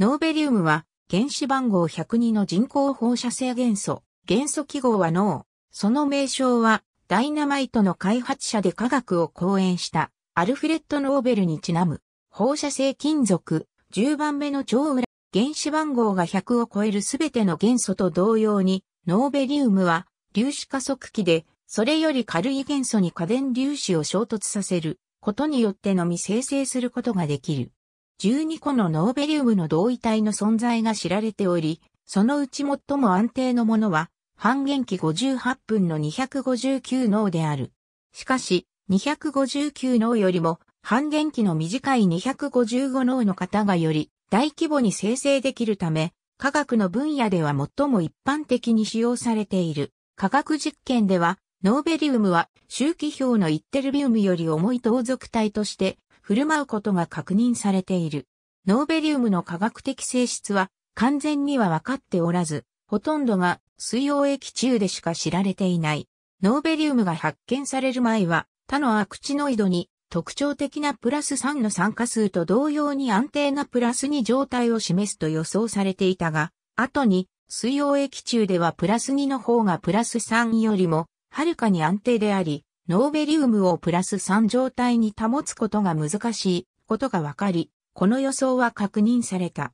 ノーベリウムは原子番号102の人工放射性元素。元素記号は No。その名称はダイナマイトの開発者で科学を後援したアルフレッド・ノーベルにちなむ放射性金属10番目の超ウラン原子番号が100を超えるすべての元素と同様にノーベリウムは粒子加速器でそれより軽い元素に荷電粒子を衝突させることによってのみ生成することができる。12個のノーベリウムの同位体の存在が知られており、そのうち最も安定のものは半減期58分の259脳である。しかし、259脳よりも半減期の短い255脳の方がより大規模に生成できるため、科学の分野では最も一般的に使用されている。科学実験では、ノーベリウムは周期表のイッテルビウムより重い同族体として振る舞うことが確認されている。ノーベリウムの科学的性質は完全には分かっておらず、ほとんどが水溶液中でしか知られていない。ノーベリウムが発見される前は他のアクチノイドに特徴的なプラス3の酸化数と同様に安定なプラス2状態を示すと予想されていたが、後に水溶液中ではプラス2の方がプラス3よりもはるかに安定であり、ノーベリウムをプラス3状態に保つことが難しいことが分かり、この予想は確認された。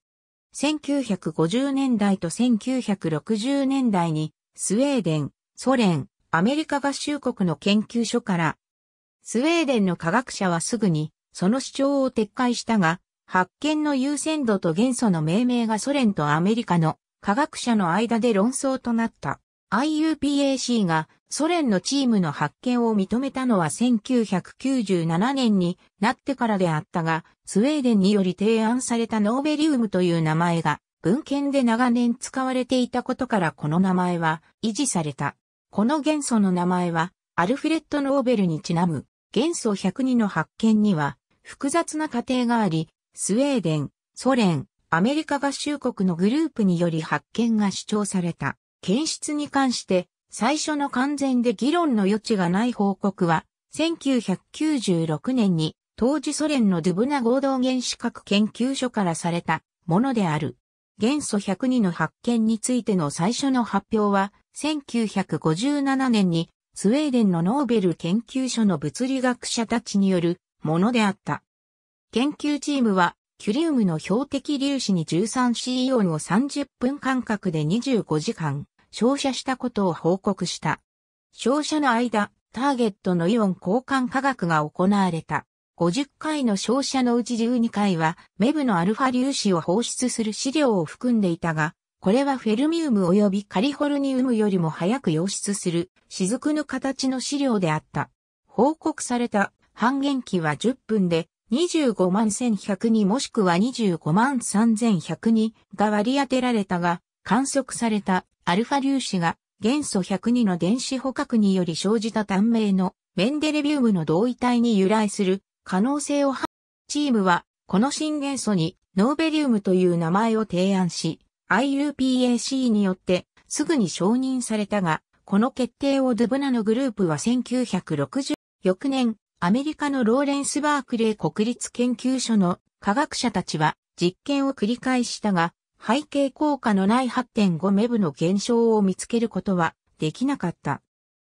1950年代と1960年代にスウェーデン、ソ連、アメリカ合衆国の研究所からスウェーデンの科学者はすぐにその主張を撤回したが、発見の優先度と元素の命名がソ連とアメリカの科学者の間で論争となった。IUPAC がソ連のチームの発見を認めたのは1997年になってからであったが、スウェーデンにより提案されたノーベリウムという名前が文献で長年使われていたことからこの名前は維持された。この元素の名前はアルフレッド・ノーベルにちなむ元素102の発見には複雑な過程があり、スウェーデン、ソ連、アメリカ合衆国のグループにより発見が主張された。検出に関して最初の完全で議論の余地がない報告は、1996年に当時ソ連のドゥブナ合同原子核研究所からされたものである。元素102の発見についての最初の発表は、1957年にスウェーデンのノーベル研究所の物理学者たちによるものであった。研究チームは、キュリウムの標的粒子に 13C イオンを30分間隔で25時間照射したことを報告した。照射の間、ターゲットのイオン交換化学が行われた。50回の照射のうち12回は、メブのアルファ粒子を放出する資料を含んでいたが、これはフェルミウム及びカリフォルニウムよりも早く溶出する雫の形の資料であった。報告された半減期は10分で25万1102もしくは25万3102が割り当てられたが、観測されたアルファ粒子が元素102の電子捕獲により生じた単名のメンデレビウムの同位体に由来する可能性をチームはこの新元素にノーベリウムという名前を提案し、IUPAC によってすぐに承認されたが、この決定をドゥブナのグループは1960翌年、アメリカのローレンス・バークレー国立研究所の科学者たちは実験を繰り返したが、背景効果のない8.5メブの現象を見つけることはできなかった。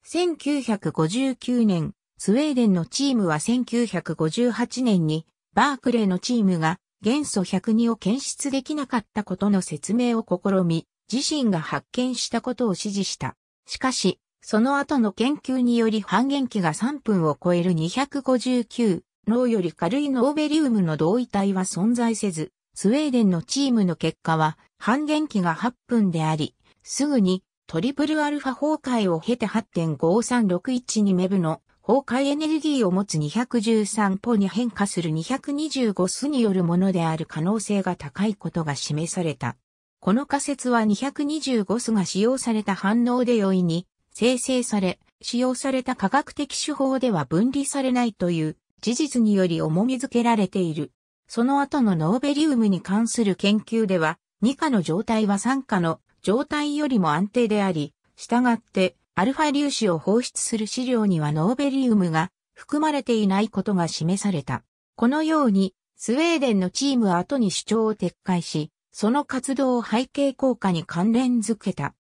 1959年、スウェーデンのチームは1958年にバークレーのチームが元素102を検出できなかったことの説明を試み、自身が発見したことを指示した。しかし、その後の研究により半減期が3分を超える259脳より軽いノーベリウムの同位体は存在せず、スウェーデンのチームの結果は半減期が8分であり、すぐにトリプルアルファ崩壊を経て8.5361メブの崩壊エネルギーを持つ213ポに変化する225スによるものである可能性が高いことが示された。この仮説は225スが使用された反応で容易に生成され、使用された科学的手法では分離されないという事実により重みづけられている。その後のノーベリウムに関する研究では、2価の状態は3価の状態よりも安定であり、したがってアルファ粒子を放出する資料にはノーベリウムが含まれていないことが示された。このように、スウェーデンのチームは後に主張を撤回し、その活動を背景効果に関連づけた。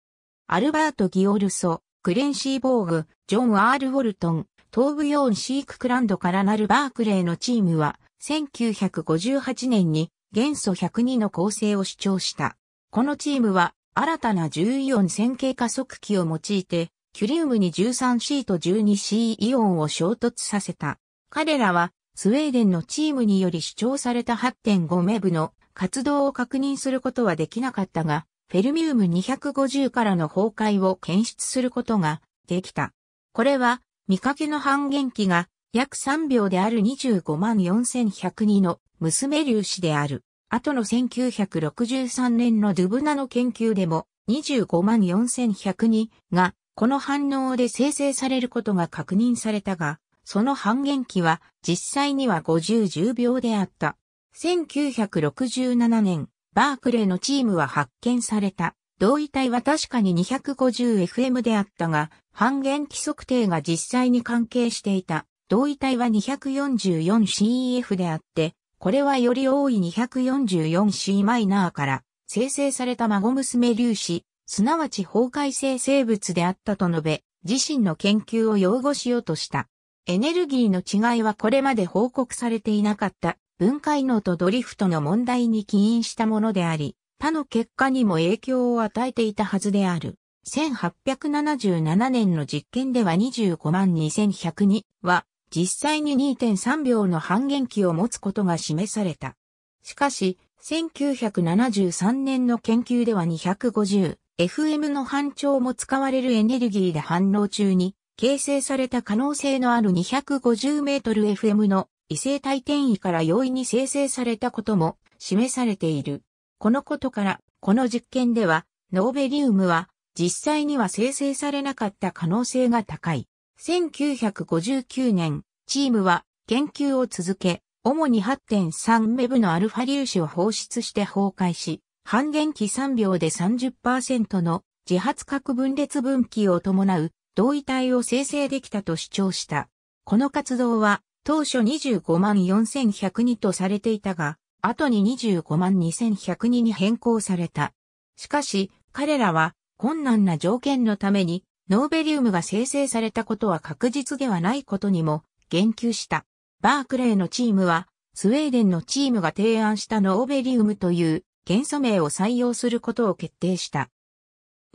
アルバート・ギオルソ、クレンシー・ボーグ、ジョン・アール・ウォルトン、東部ヨーン・シーククランドからなるバークレーのチームは、1958年に元素102の構成を主張した。このチームは、新たな重イオン線形加速器を用いて、キュリウムに 13C と 12C イオンを衝突させた。彼らは、スウェーデンのチームにより主張された8.5メブの活動を確認することはできなかったが、フェルミウム250からの崩壊を検出することができた。これは、見かけの半減期が約3秒である25万4102の娘粒子である。後の1963年のドゥブナの研究でも25万4102がこの反応で生成されることが確認されたが、その半減期は実際には50-10秒であった。1967年、バークレーのチームは発見された。同位体は確かに 250FM であったが、半減期測定が実際に関係していた。同位体は 244CEF であって、これはより多い 244C マイナーから生成された孫娘粒子、すなわち崩壊性生物であったと述べ、自身の研究を擁護しようとした。エネルギーの違いはこれまで報告されていなかった分解能とドリフトの問題に起因したものであり、他の結果にも影響を与えていたはずである。1877年の実験では25万2102は実際に2.3秒の半減期を持つことが示された。しかし、1973年の研究では 250FM の半長も使われるエネルギーで反応中に形成された可能性のある 250m/FM の異性体転移から容易に生成されたことも示されている。このことから、この実験では、ノーベリウムは実際には生成されなかった可能性が高い。1959年、チームは研究を続け、主に8.3メブのアルファ粒子を放出して崩壊し、半減期3秒で30%の自発核分裂分岐を伴う同位体を生成できたと主張した。この活動は当初25万4102とされていたが、後に25万2102に変更された。しかし、彼らは困難な条件のためにノーベリウムが生成されたことは確実ではないことにも言及した。バークレーのチームはスウェーデンのチームが提案したノーベリウムという元素名を採用することを決定した。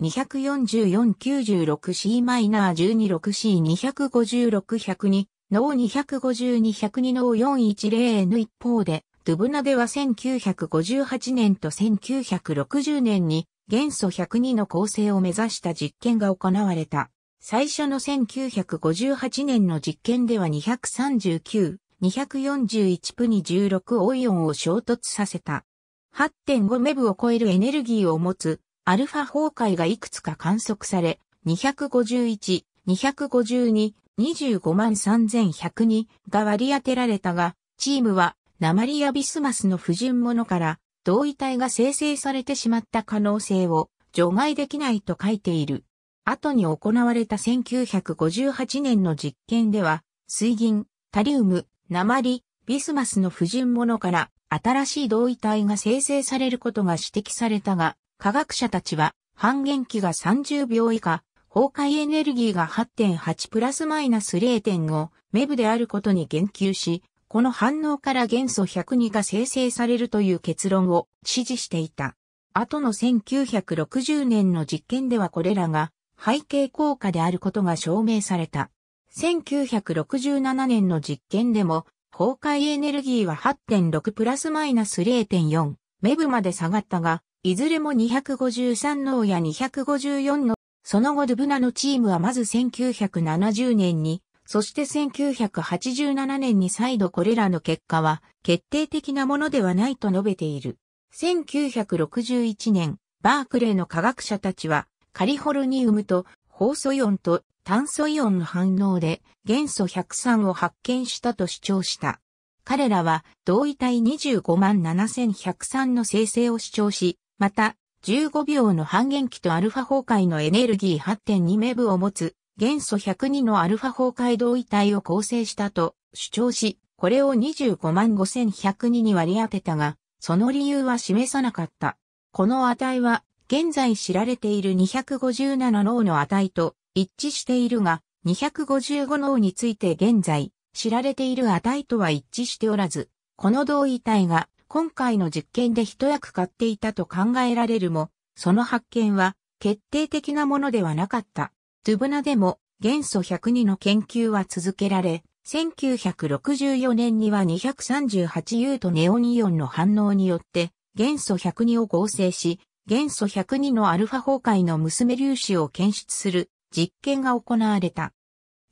244-96C-12-6C256-102 No252-102No410の一方で、ドゥブナでは1958年と1960年に元素102の構成を目指した実験が行われた。最初の1958年の実験では239、241プに16オイオンを衝突させた。8.5メブを超えるエネルギーを持つアルファ崩壊がいくつか観測され、251、252、25万3102が割り当てられたが、チームはナマリアビスマスの不純物から同位体が生成されてしまった可能性を除外できないと書いている。後に行われた1958年の実験では、水銀、タリウム、鉛、ビスマスの不純物から新しい同位体が生成されることが指摘されたが、科学者たちは半減期が30秒以下、崩壊エネルギーが8.8プラスマイナス0.5メブであることに言及し、この反応から元素102が生成されるという結論を支持していた。後の1960年の実験ではこれらが背景効果であることが証明された。1967年の実験でも崩壊エネルギーは8.6プラスマイナス0.4メブまで下がったが、いずれも253脳や254の、その後ドゥブナのチームはまず1970年に、そして1987年に再度これらの結果は決定的なものではないと述べている。1961年、バークレーの科学者たちはカリフォルニウムとホ素イオンと炭素イオンの反応で元素103を発見したと主張した。彼らは同位体25万7103の生成を主張し、また、15秒の半減期とアルファ崩壊のエネルギー8.2メブを持つ元素102のアルファ崩壊同位体を構成したと主張し、これを25万5102に割り当てたが、その理由は示さなかった。この値は現在知られている257脳の値と一致しているが、255脳について現在知られている値とは一致しておらず、この同位体が今回の実験で一役買っていたと考えられるも、その発見は決定的なものではなかった。ドゥブナでも元素102の研究は続けられ、1964年には 238U とネオンイオンの反応によって元素102を合成し、元素102のアルファ崩壊の娘粒子を検出する実験が行われた。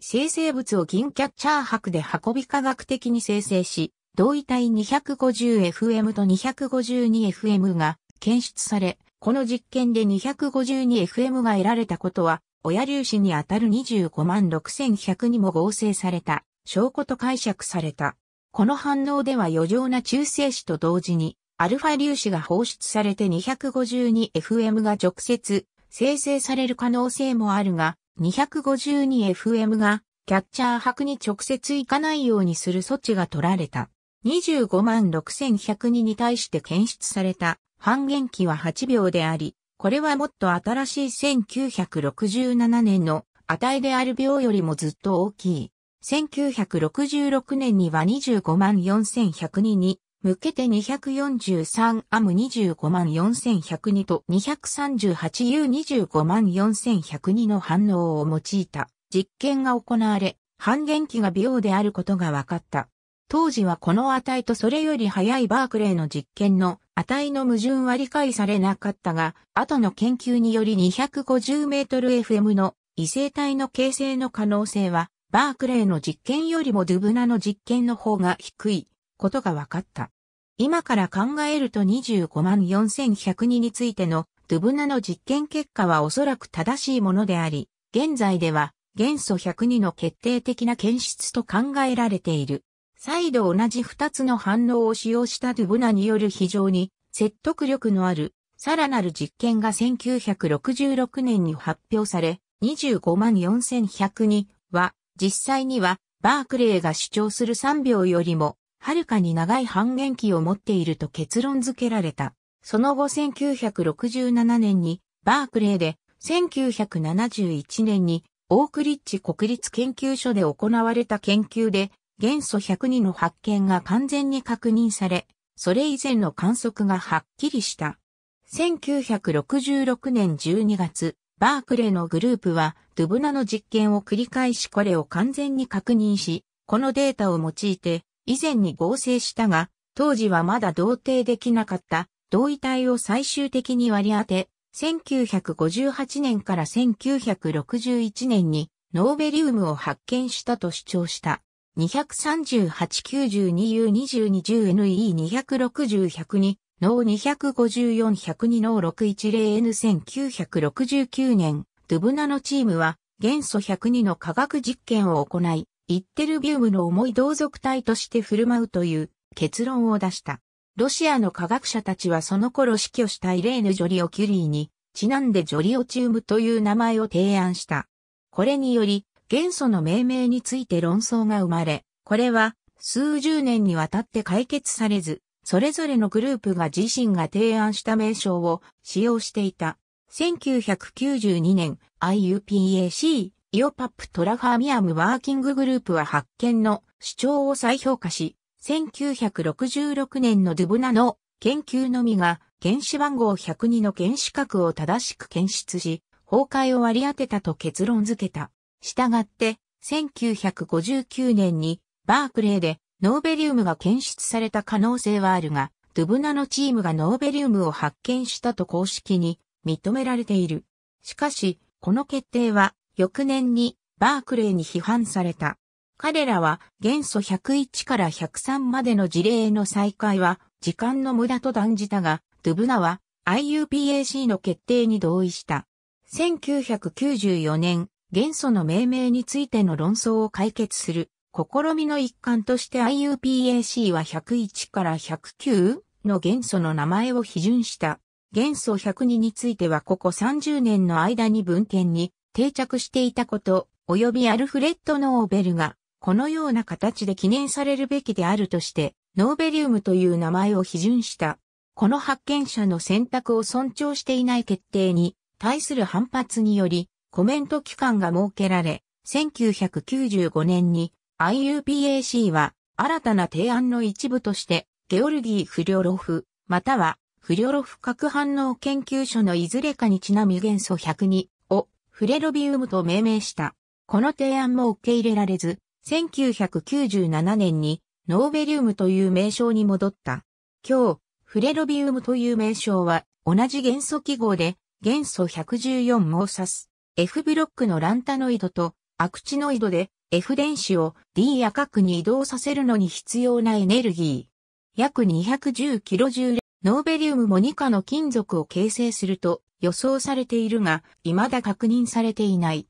生成物を銀キャッチャー箔で運び科学的に生成し、同位体 250FM と 252FM が検出され、この実験で 252FM が得られたことは、親粒子にあたる25万6100にも合成された証拠と解釈された。この反応では余剰な中性子と同時に、アルファ粒子が放出されて 252FM が直接生成される可能性もあるが、252FM がキャッチャー箔に直接行かないようにする措置が取られた。25万6102に対して検出された半減期は8秒であり、これはもっと新しい1967年の値である秒よりもずっと大きい。1966年には25万4102に向けて243アム25万4102と 238U25 万4102の反応を用いた実験が行われ、半減期が秒であることが分かった。当時はこの値とそれより早いバークレーの実験の値の矛盾は理解されなかったが、後の研究により 250m/FM の異性体の形成の可能性は、バークレーの実験よりもドゥブナの実験の方が低いことが分かった。今から考えると25万4102についてのドゥブナの実験結果はおそらく正しいものであり、現在では元素102の決定的な検出と考えられている。再度同じ2つの反応を使用したドゥブナによる非常に説得力のあるさらなる実験が1966年に発表され、25万4102は実際にはバークレーが主張する3秒よりもはるかに長い半減期を持っていると結論付けられた。その後1967年にバークレーで1971年にオークリッジ国立研究所で行われた研究で元素102の発見が完全に確認され、それ以前の観測がはっきりした。1966年12月、バークレーのグループはドゥブナの実験を繰り返しこれを完全に確認し、このデータを用いて以前に合成したが、当時はまだ同定できなかった同位体を最終的に割り当て、1958年から1961年にノーベリウムを発見したと主張した。238-92U2210NE260-102 ノー254-102ノー 610N1969 年、ドゥブナのチームは元素102の科学実験を行い、イッテルビウムの重い同族体として振る舞うという結論を出した。ロシアの科学者たちはその頃死去したイレーヌ・ジョリオ・キュリーに、ちなんでジョリオチウムという名前を提案した。これにより、元素の命名について論争が生まれ、これは数十年にわたって解決されず、それぞれのグループが自身が提案した名称を使用していた。1992年 IUPAC IUPAP トランスファーミアムワーキンググループは発見の主張を再評価し、1966年のドゥブナの研究のみが原子番号102の原子核を正しく検出し、崩壊を割り当てたと結論付けた。したがって、1959年にバークレーでノーベリウムが検出された可能性はあるが、ドゥブナのチームがノーベリウムを発見したと公式に認められている。しかし、この決定は翌年にバークレーに批判された。彼らは元素101から103までの事例の再開は時間の無駄と断じたが、ドゥブナは IUPAC の決定に同意した。1994年、元素の命名についての論争を解決する試みの一環として IUPAC は101から109の元素の名前を批准した。元素102についてはここ30年の間に文献に定着していたこと、及びアルフレッド・ノーベルがこのような形で記念されるべきであるとして、ノーベリウムという名前を批准した。この発見者の選択を尊重していない決定に対する反発によりコメント期間が設けられ、1995年に IUPAC は新たな提案の一部としてゲオルギー・フリョロフ、またはフリョロフ核反応研究所のいずれかにちなみ元素102をフレロビウムと命名した。この提案も受け入れられず、1997年にノーベリウムという名称に戻った。今日、フレロビウムという名称は同じ元素記号で元素114を指す。F ブロックのランタノイドとアクチノイドで F 電子を D や核に移動させるのに必要なエネルギー。約210キロジュール、ノーベリウムも2価の金属を形成すると予想されているが、未だ確認されていない。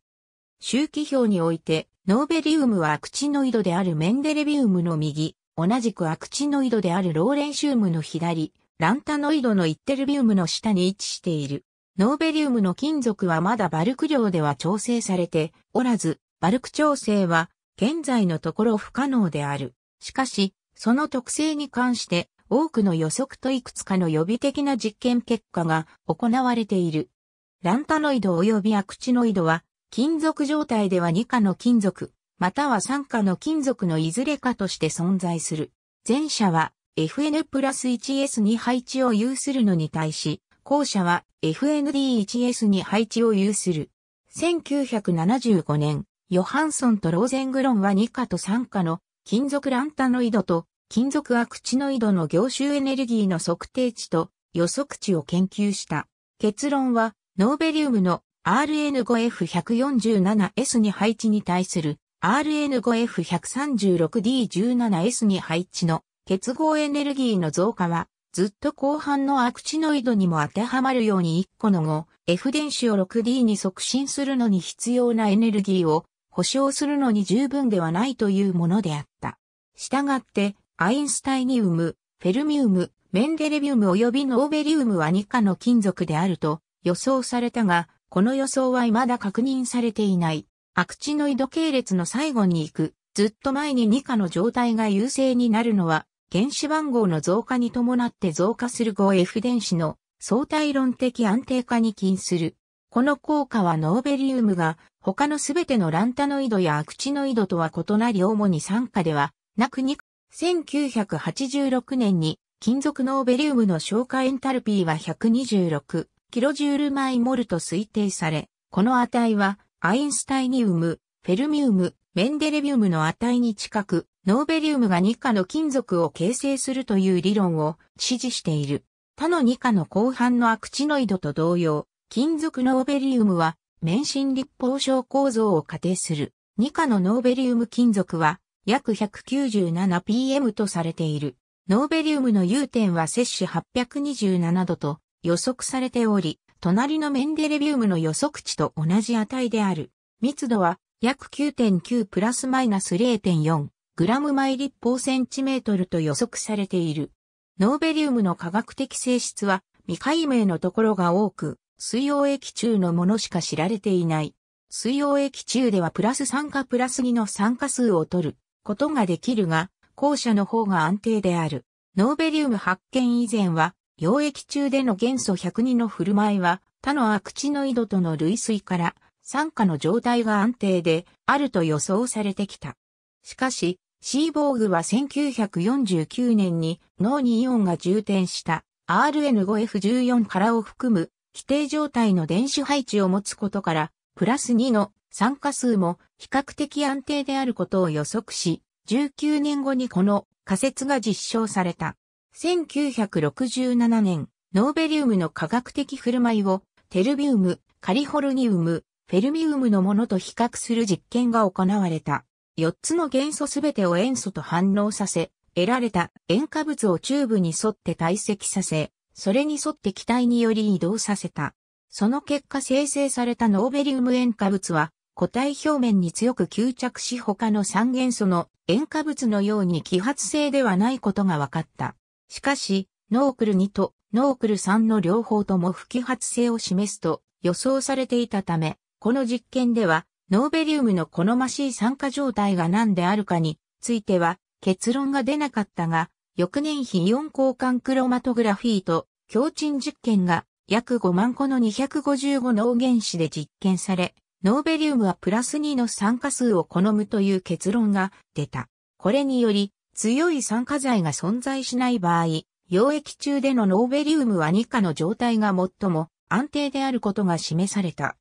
周期表において、ノーベリウムはアクチノイドであるメンデレビウムの右、同じくアクチノイドであるローレンシウムの左、ランタノイドのイッテルビウムの下に位置している。ノーベリウムの金属はまだバルク量では調整されておらず、バルク調整は現在のところ不可能である。しかし、その特性に関して多くの予測といくつかの予備的な実験結果が行われている。ランタノイド及びアクチノイドは金属状態では2価の金属、または3価の金属のいずれかとして存在する。前者は FN プラス 1S に配置を有するのに対し、後者は FND1S に配置を有する。1975年、ヨハンソンとローゼングロンは2価と3価の金属ランタノイドと金属アクチノイドの凝集エネルギーの測定値と予測値を研究した。結論は、ノーベリウムの RN5F147S に配置に対する RN5F136D17S に配置の結合エネルギーの増加はずっと後半のアクチノイドにも当てはまるように1個の 5F 電子を 6D に促進するのに必要なエネルギーを保証するのに十分ではないというものであった。したがって、アインスタイニウム、フェルミウム、メンデレビウム及びノーベリウムは2価の金属であると予想されたが、この予想は未だ確認されていない。アクチノイド系列の最後に行く、ずっと前に2価の状態が優勢になるのは、原子番号の増加に伴って増加する 5F 電子の相対論的安定化に起因する。この効果はノーベリウムが他のすべてのランタノイドやアクチノイドとは異なり主に三価ではなく二、1986年に金属ノーベリウムの昇華エンタルピーは126キロジュール毎モルと推定され、この値はアインスタイニウム、フェルミウム、メンデレビウムの値に近く、ノーベリウムが2価の金属を形成するという理論を支持している。他の2価の後半のアクチノイドと同様、金属ノーベリウムは、面心立方晶構造を仮定する。2価のノーベリウム金属は、約 197pm とされている。ノーベリウムの融点は摂氏827度と予測されており、隣のメンデレビウムの予測値と同じ値である。密度は約9.9プラスマイナス0.4グラム毎立方センチメートルと予測されている。ノーベリウムの化学的性質は未解明のところが多く、水溶液中のものしか知られていない。水溶液中ではプラス酸化プラス2の酸化数を取ることができるが、後者の方が安定である。ノーベリウム発見以前は、溶液中での元素102の振る舞いは、他のアクチノイドとの類推から酸化の状態が安定であると予想されてきた。しかし、シーボーグは1949年に脳にイオンが充填した RN5F14 からを含む規定状態の電子配置を持つことから、プラス2の酸化数も比較的安定であることを予測し、19年後にこの仮説が実証された。1967年、ノーベリウムの科学的振る舞いをテルビウム、カリフォルニウム、フェルミウムのものと比較する実験が行われた。4つの元素すべてを塩素と反応させ、得られた塩化物をチューブに沿って堆積させ、それに沿って気体により移動させた。その結果生成されたノーベリウム塩化物は、固体表面に強く吸着し他の三元素の塩化物のように揮発性ではないことが分かった。しかし、 NoCl2と NoCl3の両方とも不揮発性を示すと予想されていたため、この実験では、ノーベリウムの好ましい酸化状態が何であるかについては結論が出なかったが、翌年比イオン交換クロマトグラフィーと強鎮実験が約5万個の255脳原子で実験され、ノーベリウムはプラス2の酸化数を好むという結論が出た。これにより、強い酸化剤が存在しない場合、溶液中でのノーベリウムは2価の状態が最も安定であることが示された。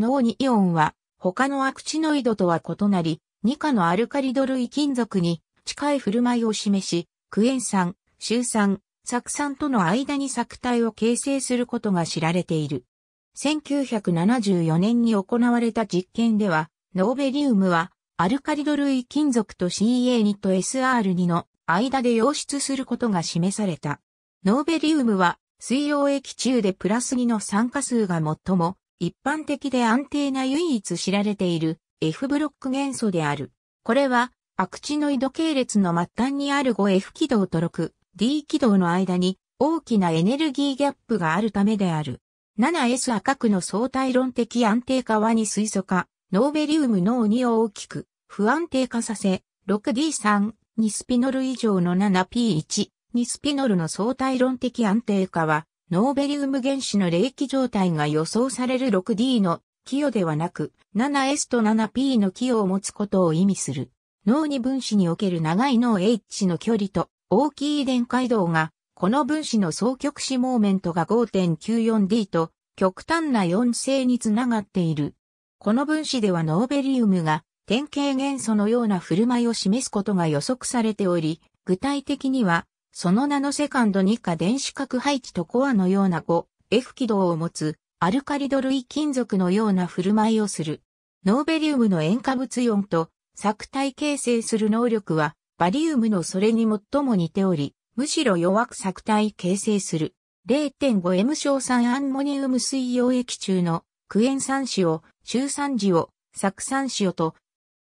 脳にイオンは他のアクチノイドとは異なり、2価のアルカリド類金属に近い振る舞いを示し、クエン酸、シュウ酸、酢酸との間に酢体を形成することが知られている。1974年に行われた実験では、ノーベリウムはアルカリド類金属と CA2 と SR2 の間で溶出することが示された。ノーベリウムは水溶液中でプラス2の酸化数が最も一般的で安定な唯一知られている F ブロック元素である。これはアクチノイド系列の末端にある 5F 軌道と 6D 軌道の間に大きなエネルギーギャップがあるためである。7S 赤くの相対論的安定化はに水素化、ノーベリウム脳2を大きく不安定化させ、6D3、2スピノル以上の 7P1、2スピノルの相対論的安定化は、ノーベリウム原子の冷気状態が予想される 6D の寄与ではなく、7S と 7P の寄与を持つことを意味する。脳に分子における長い脳 H の距離と大きい電解動が、この分子の双極子モーメントが 5.94D と極端な4性につながっている。この分子ではノーベリウムが典型元素のような振る舞いを示すことが予測されており、具体的には、そのナノセカンド2価電子核配置とコアのような 5F 軌道を持つアルカリド類金属のような振る舞いをする。ノーベリウムの塩化物イオンと作体形成する能力はバリウムのそれに最も似ており、むしろ弱く作体形成する。0.5M 硝酸アンモニウム水溶液中のクエン酸塩、中酸塩、酢酸塩と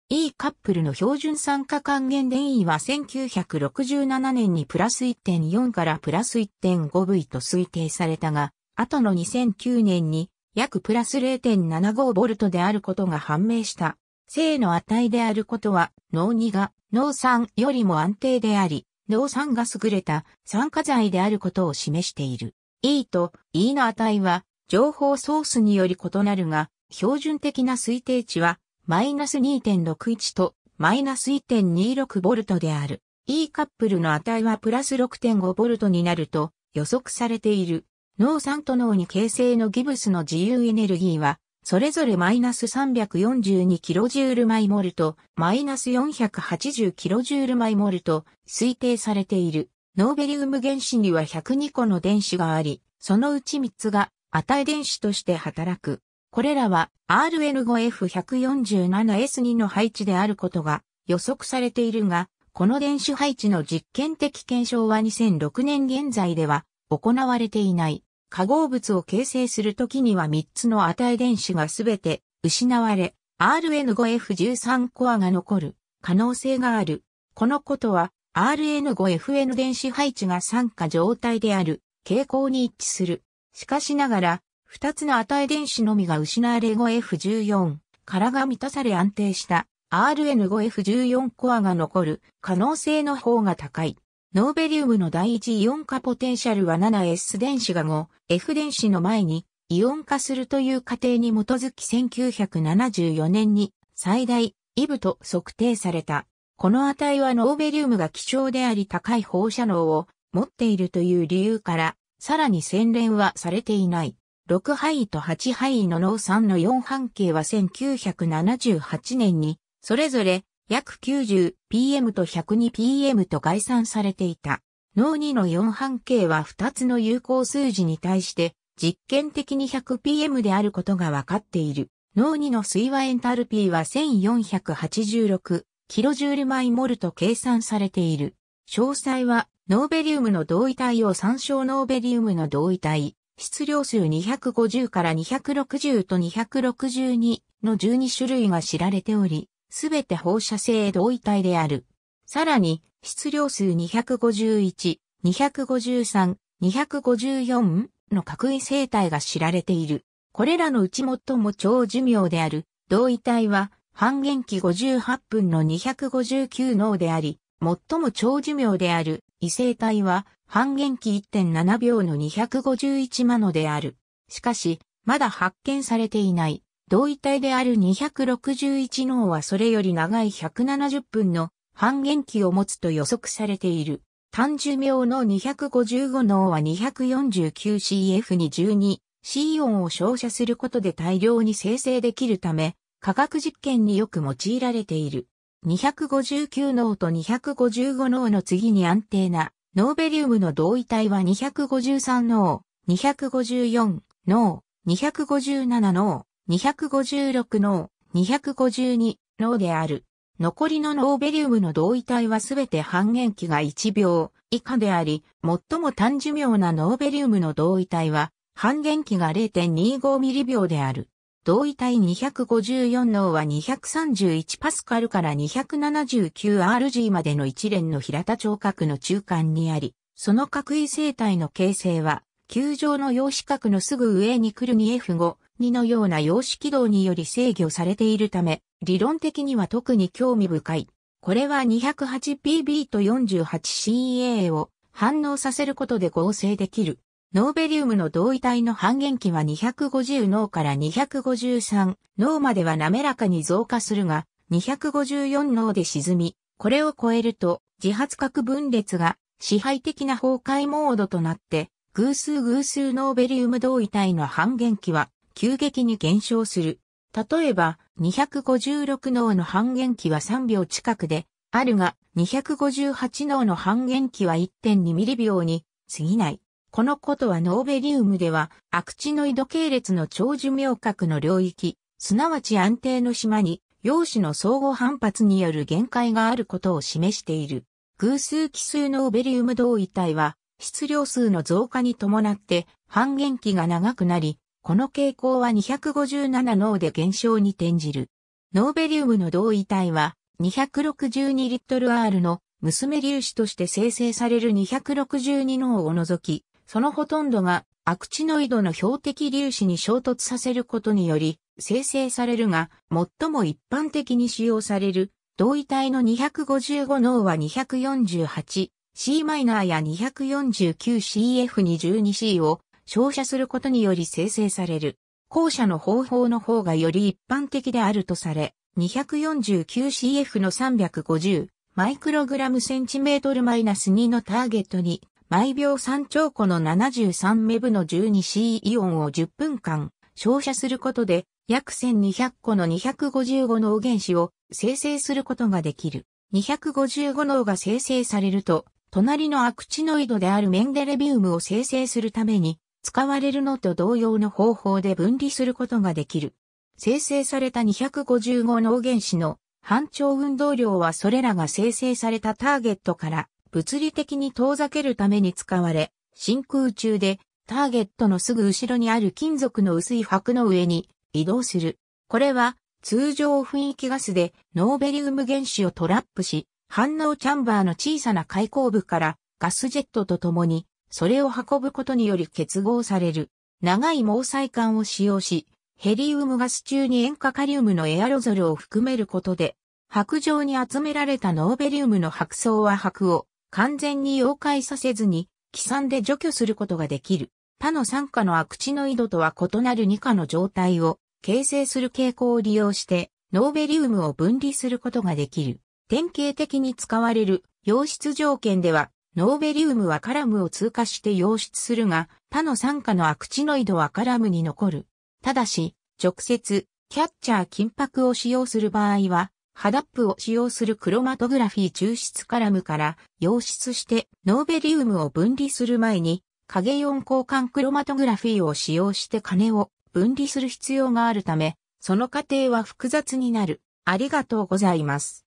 E カップルの標準酸化還元電位は1967年にプラス1.4からプラス 1.5V と推定されたが、後の2009年に約プラス 0.75V であることが判明した。正の値であることは、脳2が脳酸よりも安定であり、脳酸が優れた酸化剤であることを示している。E と E の値は情報ソースにより異なるが、標準的な推定値はマイナス2.61とマイナス 1.26V である。E カップルの値はプラス 6.5V になると予測されている。脳酸と脳に形成のギブスの自由エネルギーはそれぞれマイナス 342kJ マイモルとマイナス 480kJ マイモルと推定されている。ノーベリウム原子には102個の電子があり、そのうち3つが値電子として働く。これらは RN5F147S2 の配置であることが予測されているが、この電子配置の実験的検証は2006年現在では行われていない。化合物を形成するときには3つの値電子がすべて失われ、RN5F13 コアが残る可能性がある。このことは RN5FN 電子配置が酸化状態である傾向に一致する。しかしながら、2つの値電子のみが失われ 5F14 からが満たされ安定した RN5F14 コアが残る可能性の方が高い。ノーベリウムの第一イオン化ポテンシャルは 7S 電子が 5F 電子の前にイオン化するという過程に基づき1974年に最大イブと測定された。この値はノーベリウムが希少であり高い放射能を持っているという理由から、さらに洗練はされていない。6範囲と8範囲の脳酸の4半径は1978年に、それぞれ約 90pm と 102pm と概算されていた。脳2の4半径は2つの有効数字に対して実験的に 100pm であることが分かっている。脳2の水和エンタルピーは 1486kJ マイモルと計算されている。詳細はノーベリウムの同位体を参照ノーベリウムの同位体、質量数250から260と262の12種類が知られており、すべて放射性同位体である。さらに、質量数251、253、254の核位生態が知られている。これらのうち最も超寿命である同位体は半減期58分の259脳であり、最も長寿命である異性体は半減期1.7秒の251マノである。しかし、まだ発見されていない同位体である261脳はそれより長い170分の半減期を持つと予測されている。単寿命の255脳は 249CF に 12C イオンを照射することで大量に生成できるため、科学実験によく用いられている。259脳と255脳の次に安定なノーベリウムの同位体は253脳、254脳、257脳、256脳、252脳である。残りのノーベリウムの同位体はすべて半減期が1秒以下であり、最も単寿命なノーベリウムの同位体は半減期が0.25ミリ秒である。同位体254脳は231パスカルから 279RG までの一連の平田頂角の中間にあり、その角位生態の形成は、球状の陽子角のすぐ上に来る 2F5、2のような陽子軌道により制御されているため、理論的には特に興味深い。これは 208PB と 48CA を反応させることで合成できる。ノーベリウムの同位体の半減期は250脳から253脳までは滑らかに増加するが、254脳で沈み、これを超えると自発核分裂が支配的な崩壊モードとなって、偶数偶数ノーベリウム同位体の半減期は急激に減少する。例えば、256脳の半減期は3秒近くであるが、258脳の半減期は1.2ミリ秒に過ぎない。このことはノーベリウムでは、アクチノイド系列の長寿命核の領域、すなわち安定の島に、陽子の相互反発による限界があることを示している。偶数奇数ノーベリウム同位体は、質量数の増加に伴って半減期が長くなり、この傾向は257No で減少に転じる。ノーベリウムの同位体は262リットル R の娘粒子として生成される262No を除き、そのほとんどがアクチノイドの標的粒子に衝突させることにより生成されるが、最も一般的に使用される同位体の255脳は 248C や 249CF22C を照射することにより生成される。後者の方法の方がより一般的であるとされ、249CF の350マイクログラムセンチメートルマイナス2のターゲットに毎秒3兆個の73メブの 12C イオンを10分間照射することで約1200個の255脳原子を生成することができる。255脳が生成されると、隣のアクチノイドであるメンデレビウムを生成するために使われるのと同様の方法で分離することができる。生成された255脳原子の反調運動量はそれらが生成されたターゲットから物理的に遠ざけるために使われ、真空中でターゲットのすぐ後ろにある金属の薄い箔の上に移動する。これは通常雰囲気ガスでノーベリウム原子をトラップし、反応チャンバーの小さな開口部からガスジェットとともにそれを運ぶことにより結合される。長い毛細管を使用し、ヘリウムガス中に塩化カリウムのエアロゾルを含めることで、白状に集められたノーベリウムの白層は白を完全に溶解させずに、気酸で除去することができる。他の三価のアクチノイドとは異なる2価の状態を形成する傾向を利用して、ノーベリウムを分離することができる。典型的に使われる溶出条件では、ノーベリウムはカラムを通過して溶出するが、他の三価のアクチノイドはカラムに残る。ただし、直接、キャッチャー金箔を使用する場合は、ハダップを使用するクロマトグラフィー抽出カラムから溶出してノーベリウムを分離する前に陰イオン交換クロマトグラフィーを使用して金を分離する必要があるため、その過程は複雑になる。ありがとうございます。